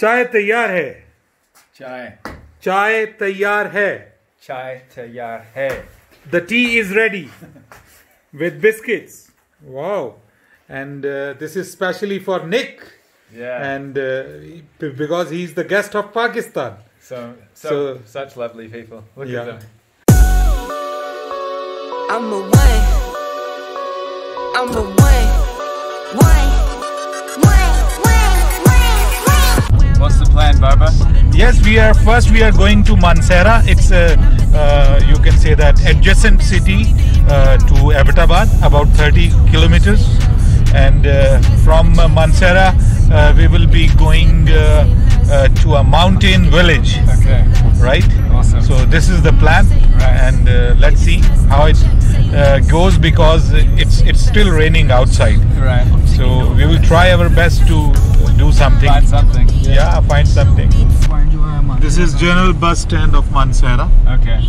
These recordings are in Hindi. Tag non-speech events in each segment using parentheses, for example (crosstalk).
चाय तैयार है चाय चाय तैयार है चाय तैयार है The tea is ready (laughs) with biscuits. Wow. And uh, this is specially for Nick. Yeah. And uh, b- because he's the guest of Pakistan. so, so So- such lovely people. Look Yeah. at them. I'm a one. I'm a one. One. One. What's the plan, Barbara? Yes, we are first. We are going to Mansehra. It's a, uh, you can say that adjacent city uh, to Abbottabad, about 30 kilometers. And uh, from Mansehra, uh, we will be going uh, uh, to a mountain village. Okay. right? Awesome. So this is the plan, Right. and uh, let's see how it uh, goes because it's it's still raining outside. Right. So we will try our best to do something. Find something. Yeah, find something. This is general bus stand of Mansehra. Okay.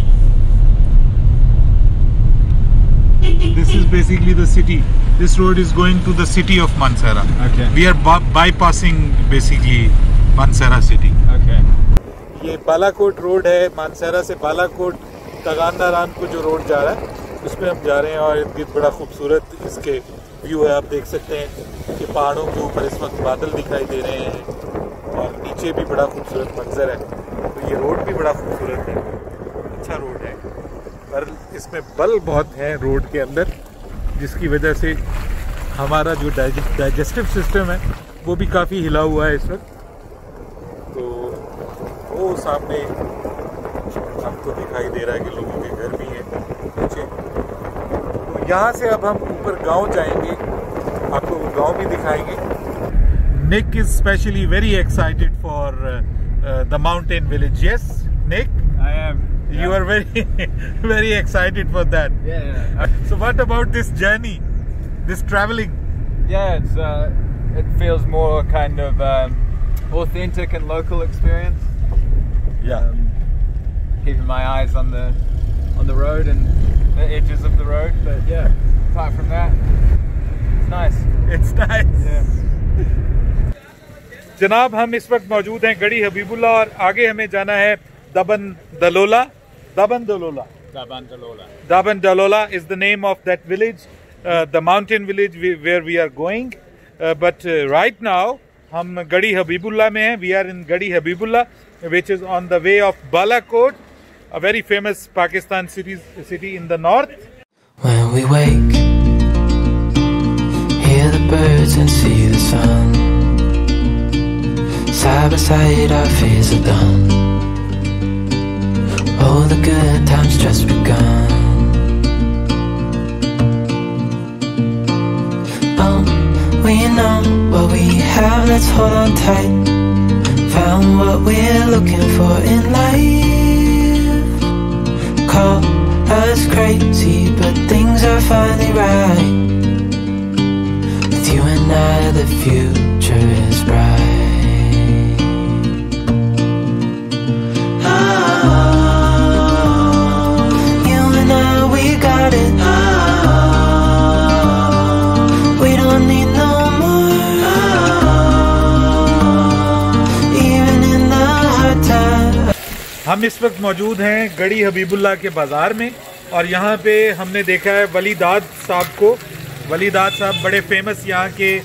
This is basically the city. This road is going to the city of Mansehra. Okay. We are by- bypassing basically Mansehra city. Okay. ये बालाकोट रोड है मानसरा से बालाकोट तगानारान को जो रोड जा रहा है उसमें हम जा रहे हैं और इर्द गिर्द बड़ा खूबसूरत इसके व्यू है। आप देख सकते हैं कि पहाड़ों के ऊपर इस वक्त बादल दिखाई दे रहे हैं और नीचे भी बड़ा खूबसूरत मंजर है। तो ये रोड भी बड़ा खूबसूरत है। अच्छा रोड है। पर इसमें बल बहुत है रोड के अंदर, जिसकी वजह से हमारा जो डाइजेस्टिव सिस्टम है, वो भी काफ़ी हिला हुआ है इस वक्त। तो वो सामने हमको दिखाई दे रहा है कि लोगों के घर भी नीचे तो यहाँ से अब हम ऊपर गांव जाएंगे आपको वो गांव भी दिखाएंगे Nick is specially very excited for the mountain village yes Nick I am. you are very (laughs) very excited for that Yeah. Yeah. so what about this journey this traveling yeah. It's uh, it feels more kind of um, authentic and local experience. yeah Um, keeping my eyes on the on the road and the edges of the road, but yeah. Apart from that, it's nice. it's nice Yeah. जनाब हम इस वक्त मौजूद हैं गड़ी हबीबुल्ला और आगे हमें जाना है Daban Dalola Daban दलोला Daban Dalola is the name of that village, uh, the mountain village we, where we are going. Uh, but uh, right now, हम गड़ी हबीबुल्ला में हैं. We are in Gadi Habibullah, which is on the way of Balakot, a very famous Pakistan city, city in the north. When we wake, hear the birds and see the sun. Side by side, our fears are done. All the good times just begun. Oh, we know what we have, let's hold on tight. Found what we're looking for in life. Call us crazy, but things are finally right. With you and I, the future is bright. हम इस वक्त मौजूद हैं गड़ी हबीबुल्ला के बाज़ार में और यहाँ पे हमने देखा है वलीदाद साहब को। वलीदाद साहब बड़े फ़ेमस यहाँ के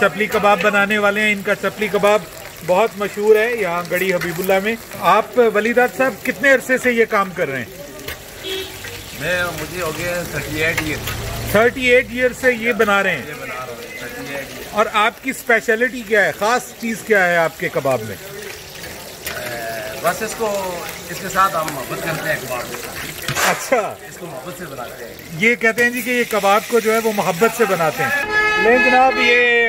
चपली कबाब बनाने वाले हैं। इनका चपली कबाब बहुत मशहूर है यहाँ गड़ी हबीबुल्ला में। आप वलीदाद साहब कितने अरसे से ये काम कर रहे हैं? मैं मुझे हो गया thirty eight year thirty eight year से ये बना रहे हैं बना और आपकी स्पेशलिटी क्या है? खास चीज़ क्या है आपके कबाब में? बस इसको इसके साथ हम मोहब्बत करते हैं कबाब के साथ। अच्छा। इसको मोहब्बत से बनाते हैं। ये कहते हैं जी कि ये कबाब को जो है वो मोहब्बत से बनाते हैं। लेकिन जनाब ये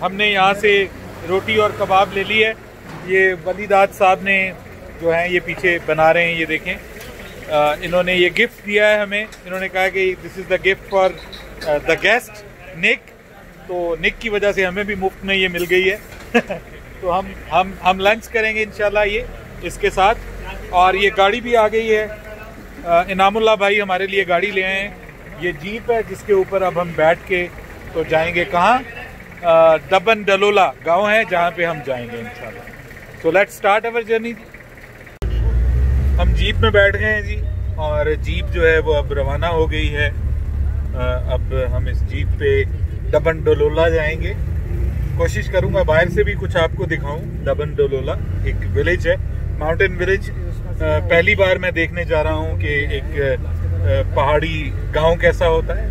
हमने यहाँ से रोटी और कबाब ले ली है। ये वलीदाद साहब ने जो है ये पीछे बना रहे हैं ये देखें। इन्होंने ये गिफ्ट दिया है हमें। इन्होंने कहा कि this is the gift for the guest Nick तो निक की वजह से हमें भी मुफ़्त में ये मिल गई है। (laughs) तो हम हम हम लंच करेंगे इंशाल्लाह ये, इसके साथ। और ये गाड़ी भी आ गई है। इनामुल्ला भाई हमारे लिए गाड़ी ले आए हैं। ये जीप है जिसके ऊपर अब हम बैठ के तो जाएँगे कहाँ? डबन डलोला गाँव है जहाँ पे हम जाएँगे इंशाल्लाह so let's start our journey हम जीप में बैठ गए हैं जी। और जीप जो है वो अब रवाना हो गई है। अब हम इस जीप पे डबन डलोला जाएँगे। कोशिश करूँगा बाहर से भी कुछ आपको दिखाऊँ। दबन डोलोला एक विलेज है। माउंटेन विलेज पहली बार मैं देखने जा रहा हूँ कि एक पहाड़ी गाँव कैसा होता है।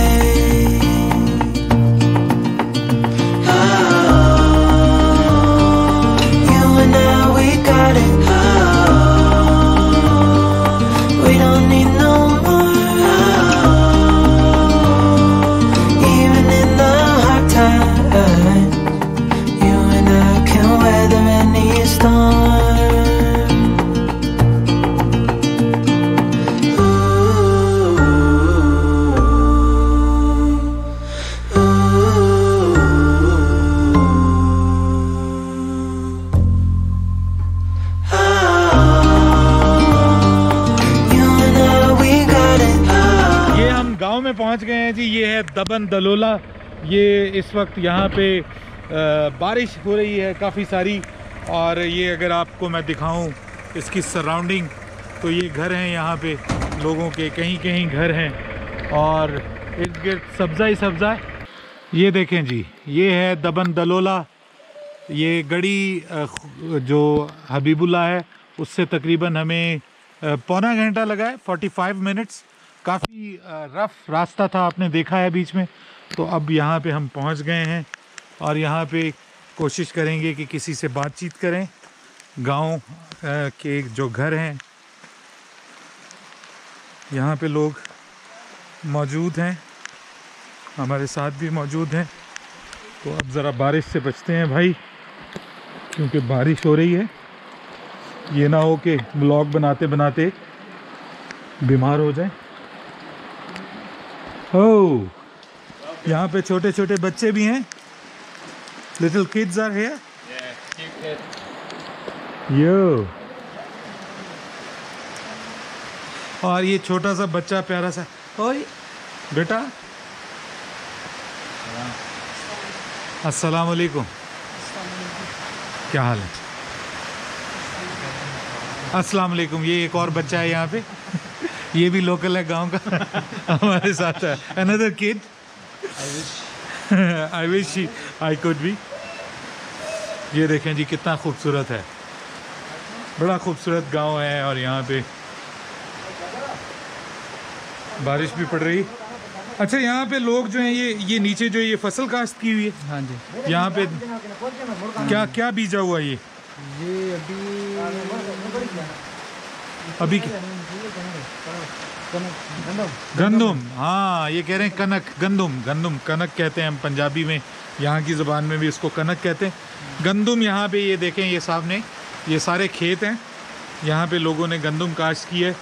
दबन दलोला, ये इस वक्त यहाँ पे बारिश हो रही है काफ़ी सारी, और ये अगर आपको मैं दिखाऊँ इसकी सराउंडिंग तो ये घर हैं यहाँ पे, लोगों के कहीं कहीं घर हैं, और इर्द गिर्द सब्ज़ा ही सब्ज़ा। है ये देखें जी, ये है दबन दलोला, ये गड़ी जो हबीबुल्ला है, उससे तकरीबन हमें पौना घंटा लगा है 45 मिनट्स काफ़ी रफ रास्ता था, आपने देखा है बीच में। तो अब यहाँ पे हम पहुँच गए हैं और यहाँ पे कोशिश करेंगे कि किसी से बातचीत करें। गाँव के जो घर हैं, यहाँ पे लोग मौजूद हैं, हमारे साथ भी मौजूद हैं। तो अब ज़रा बारिश से बचते हैं भाई, क्योंकि बारिश हो रही है। ये ना हो कि ब्लॉग बनाते बनाते बीमार हो जाए। हो। यहाँ पे छोटे छोटे बच्चे भी हैं। Little kids are here yo और ये छोटा सा बच्चा प्यारा सा, ओए, बेटा। अस्सलाम वालेकुम क्या हाल है? अस्सलाम वालेकुम ये एक और बच्चा है यहाँ पे। ये भी लोकल है गाँव का। हमारे साथ है। Another kid I wish I could be ये देखें जी कितना खूबसूरत है। बड़ा खूबसूरत गाँव है और यहाँ पे बारिश भी पड़ रही। अच्छा यहाँ पे लोग जो हैं ये ये नीचे जो ये फ़सल काश्त की हुई है। हाँ जी। यहाँ पे क्या क्या बीजा हुआ ये? ये अभी अभी गंदुम हाँ ये कह रहे हैं कनक गंदुम गंदुम कनक कहते हैं हम पंजाबी में यहाँ की ज़बान में भी इसको कनक कहते हैं। गंदुम यहाँ पे ये देखें ये सामने ये सारे खेत हैं यहाँ पे लोगों ने गंदुम काश्त की है।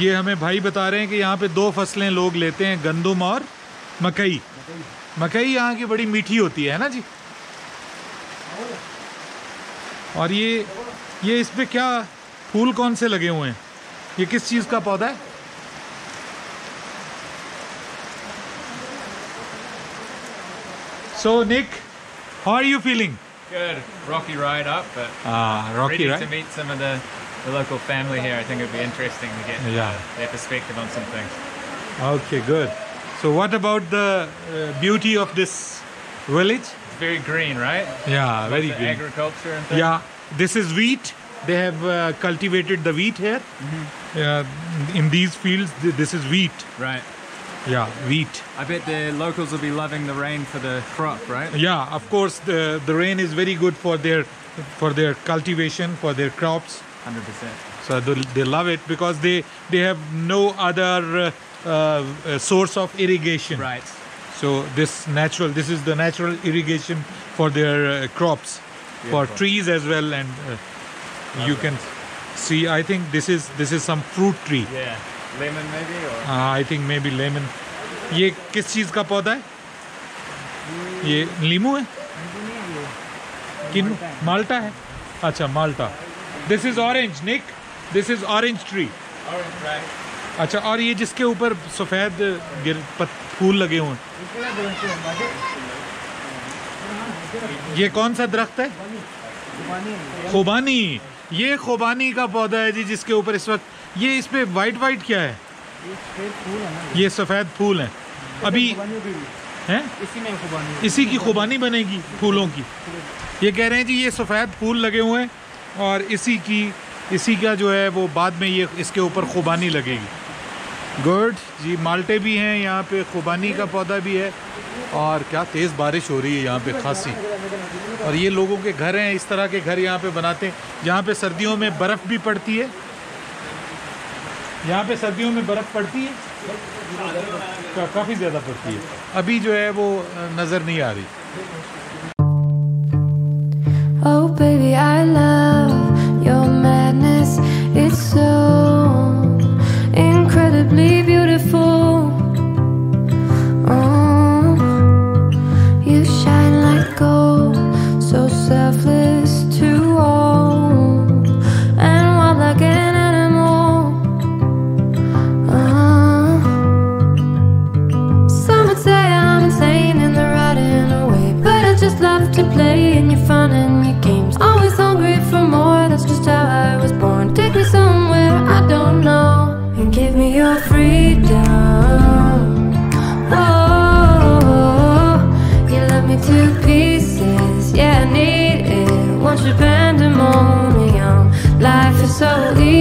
ये हमें भाई बता रहे हैं कि यहाँ पे दो फ़सलें लोग लेते हैं गंदुम और मकई। मकई यहाँ की बड़ी मीठी होती है ना जी? और ये ये इस पर क्या फूल कौन से लगे हुए हैं ये किस चीज़ का पौधा है so Nick how are you feeling Good. Rocky ride up, but Ah, Rocky, ready right? to meet some of the, the local family here. I think it'd be interesting to get Yeah. uh, their perspective on some things. Okay, good. So, what about the uh, beauty of this village? It's very green, right? Yeah, very the green. agriculture and things. Yeah, this is wheat. They have uh, cultivated the wheat here. Uh, in these fields, th- this is wheat. Right. Yeah, wheat. I bet the locals will be loving the rain for the crop, right? Yeah, of course, the the rain is very good for their for their cultivation, for their crops. Hundred percent. So they, they love it because they they have no other uh, uh, source of irrigation. Right. So this natural, this is the natural irrigation for their uh, crops, for trees as well, and uh, you can see. I think this is this is some fruit tree. Yeah. Lemon maybe or Uh, I think maybe lemon. ये किस चीज़ का पौधा है ये लीमू है किन माल्टा है अच्छा माल्टा this is orange Nick this is orange tree orange, right? अच्छा और ये जिसके ऊपर सफ़ेद गिर फूल लगे हुए हैं ये कौन सा दरख्त है खुबानी ये खुबानी का पौधा है जी जिसके ऊपर इस वक्त ये इस पे वाइट वाइट क्या है? ये सफ़ेद फूल है अभी हैं। इसी की खुबानी बनेगी फूलों की। ये कह रहे हैं जी ये सफ़ेद फूल लगे हुए हैं और इसी की इसी का जो है वो बाद में ये इसके ऊपर खुबानी लगेगी। गुड जी माल्टे भी हैं यहाँ पे खुबानी का पौधा भी है। और क्या तेज़ बारिश हो रही है यहाँ पे खासी। और ये लोगों के घर हैं इस तरह के घर यहाँ पे बनाते हैं। जहाँ पे सर्दियों में बर्फ़ भी पड़ती है। यहाँ पे सर्दियों में बर्फ़ पड़ती है। का, काफ़ी ज़्यादा पड़ती है। अभी जो है वो नज़र नहीं आ रही। Oh, baby, I love so easy.